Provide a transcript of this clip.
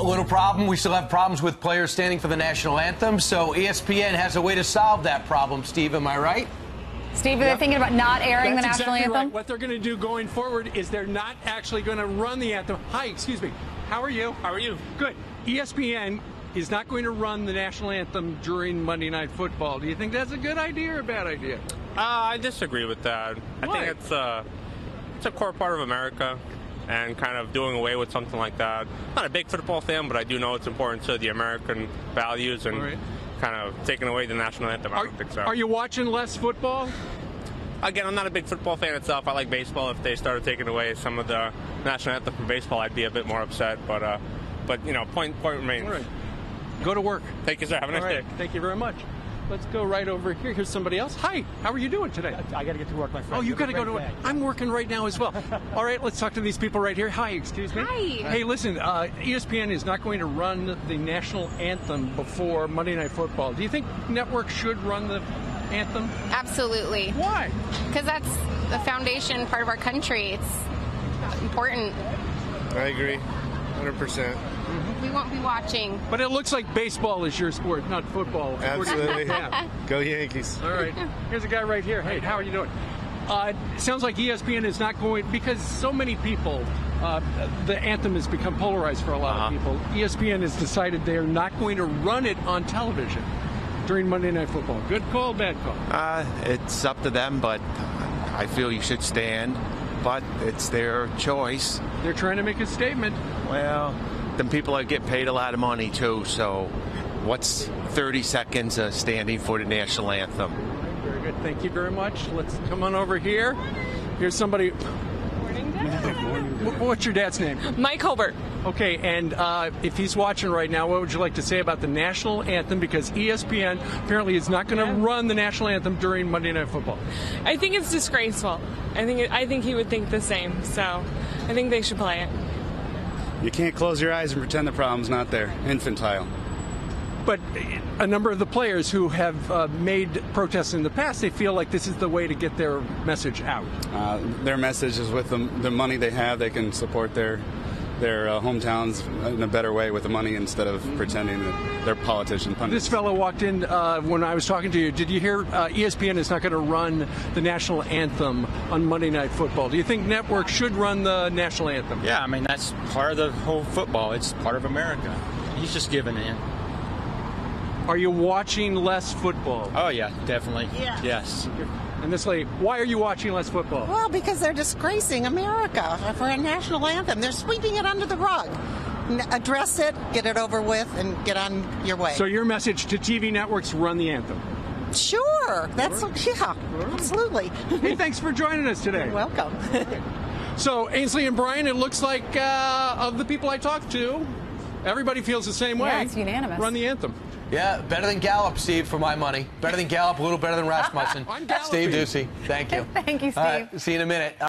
A little problem. We still have problems with players standing for the national anthem, so ESPN has a way to solve that problem. Steve, am I right? Steve, are they thinking about not airing That's the national exactly anthem? Right. What they're going to do going forward is they're not actually going to run the anthem. Hi, excuse me. How are you? How are you? Good. ESPN is not going to run the national anthem during Monday Night Football. Do you think that's a good idea or a bad idea? Uh, I disagree with that. Why? I think it's uh, it's a core part of America, and kind of doing away with something like that. Not a big football fan, but I do know it's important to the American values, and right. kind of taking away the national anthem. I Are, don't think so. are you watching less football? Again, I'm not a big football fan itself. I like baseball. If they started taking away some of the national anthem from baseball, I'd be a bit more upset. But uh, but you know, point point remains. Right. Go to work. Thank you, sir. Have a nice right. day. Thank you very much. Let's go right over here. Here's somebody else. Hi. How are you doing today? I got to get to work, my friend. Oh, you have got to go to work. I'm working right now as well. All right, let's talk to these people right here. Hi, excuse me. Hi. Hey, listen, uh, ESPN is not going to run the national anthem before Monday Night Football. Do you think networks should run the anthem? Absolutely. Why? Because that's the foundation part of our country. It's important. I agree, 100%. We won't be watching. But it looks like baseball is your sport, not football. Absolutely. Yeah. Go Yankees. All right. Here's a guy right here. Hey, how are you doing? Uh, sounds like ESPN is not going because so many people. Uh, the anthem has become polarized for a lot of people. ESPN has decided they are not going to run it on television during Monday Night Football. Good call, bad call. Uh, it's up to them, but I feel you should stand. But it's their choice. They're trying to make a statement. Well, them people are get paid a lot of money too. So, what's 30 seconds of standing for the national anthem? Very good. Thank you very much. Let's come on over here. Here's somebody. Wh- What's your dad's name? Mike Hobart. Okay, and uh, if he's watching right now, what would you like to say about the national anthem? Because E ESPN apparently is not going to run the national anthem during Monday Night Football. I think it's disgraceful. I think it, I think he would think the same. So, I think they should play it. You can't close your eyes and pretend the problem's not there. Infantile. But a number of the players who have uh, made protests in the past, they feel like this is the way to get their message out. Uh, their message is with the, the money they have, they can support their their uh, hometowns in a better way with the money instead of pretending that they're politician pundits. This fellow walked in uh, when I was talking to you. Did you hear uh, ESPN is not going to run the national anthem on Monday Night Football? Do you think networks should run the national anthem? Yeah, I mean, that's part of the whole football. It's part of America. He's just giving in. Are you watching less football? Oh, yeah, definitely. Yes. And this lady, why are you watching less football? Well, because they're disgracing America for a national anthem. They're sweeping it under the rug. N- address it, get it over with, and get on your way. So your message to TV networks: run the anthem. sure, that's yeah, absolutely. Hey, thanks for joining us today. Welcome. So Ainsley and Brian, it looks like uh, of the people I talked to, everybody feels the same way. Yeah, it's unanimous. Run the anthem. Yeah, better than Gallup, Steve, for my money. Better than Gallup, a little better than Rasmussen. Steve Doocy, thank you. Thank you, All right, Steve. see you in a minute.